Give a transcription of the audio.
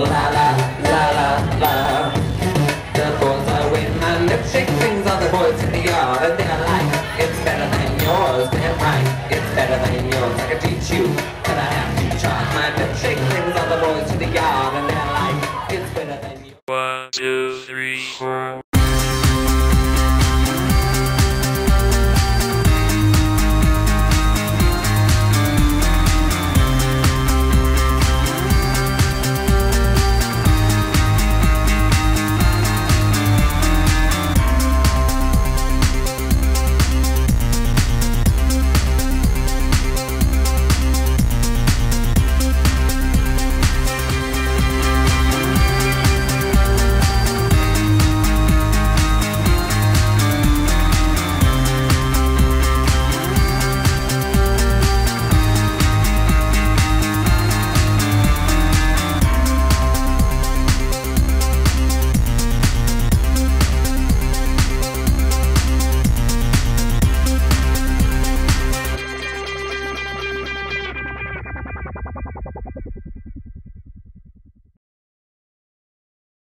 la la la la la. The boys are with my lip shake things on the boys in the yard and they're like, it's better than yours, damn right.